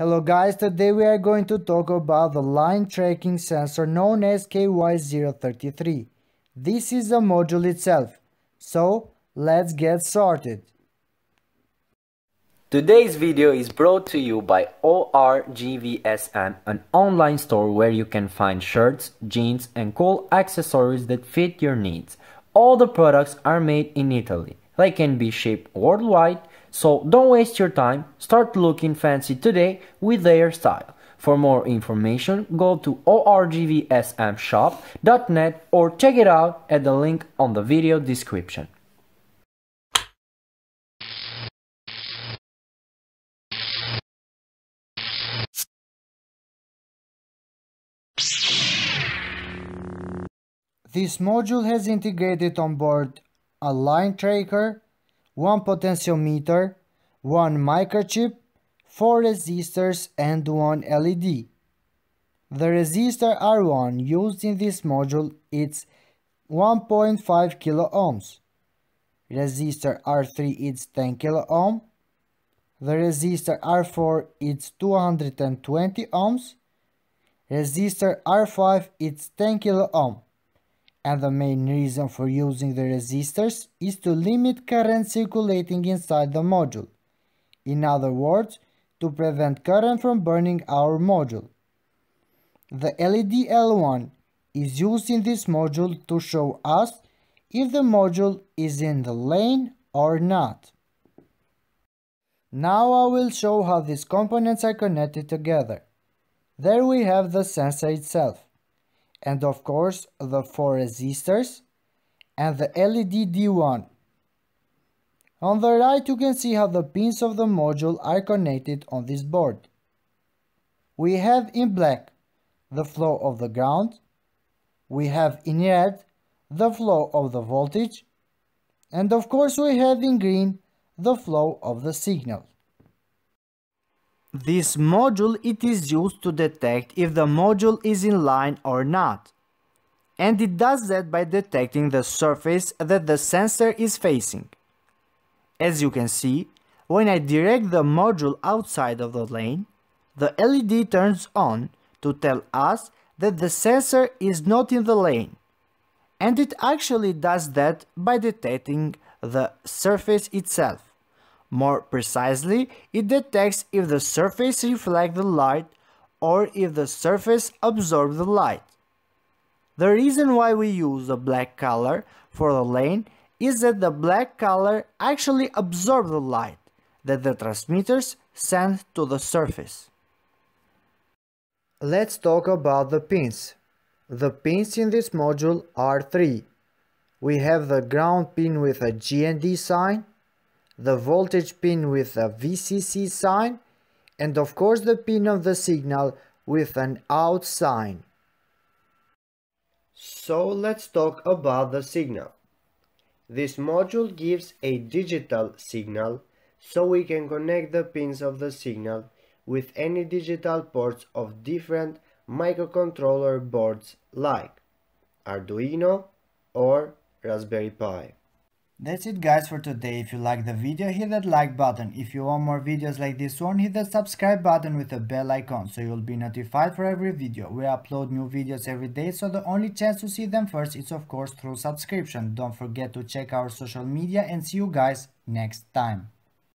Hello guys, today we are going to talk about the line tracking sensor known as KY033. This is the module itself, so let's get started. Today's video is brought to you by ORGVSM, an online store where you can find shirts, jeans and cool accessories that fit your needs. All the products are made in Italy. They can be shipped worldwide so don't waste your time, start looking fancy today with their style. For more information, go to orgvsmshop.net or check it out at the link on the video description. This module has integrated on board a line tracker, one potentiometer, one microchip, four resistors and one LED. The resistor R1 used in this module is 1.5 kilo ohms. Resistor R3 is 10 kilo ohm. The resistor R4 is 220 ohms. Resistor R5 is 10 kilo ohm and the main reason for using the resistors is to limit current circulating inside the module. In other words, to prevent current from burning our module. The LED L1 is used in this module to show us if the module is in the lane or not. Now I will show how these components are connected together. There we have the sensor itself and of course the 4 resistors and the LED D1. On the right you can see how the pins of the module are connected on this board. We have in black the flow of the ground, we have in red the flow of the voltage, and of course we have in green the flow of the signal. This module it is used to detect if the module is in line or not. And it does that by detecting the surface that the sensor is facing. As you can see, when I direct the module outside of the lane, the LED turns on to tell us that the sensor is not in the lane. And it actually does that by detecting the surface itself. More precisely, it detects if the surface reflects the light or if the surface absorbs the light. The reason why we use the black color for the lane is that the black color actually absorbs the light that the transmitters send to the surface. Let's talk about the pins. The pins in this module are three. We have the ground pin with a GND sign, the voltage pin with a VCC sign, and of course the pin of the signal with an out sign. So let's talk about the signal. This module gives a digital signal so we can connect the pins of the signal with any digital ports of different microcontroller boards like Arduino or Raspberry Pi. That's it guys for today. If you like the video, hit that like button. If you want more videos like this one, hit the subscribe button with the bell icon so you'll be notified for every video. We upload new videos every day so the only chance to see them first is of course through subscription. Don't forget to check our social media and see you guys next time.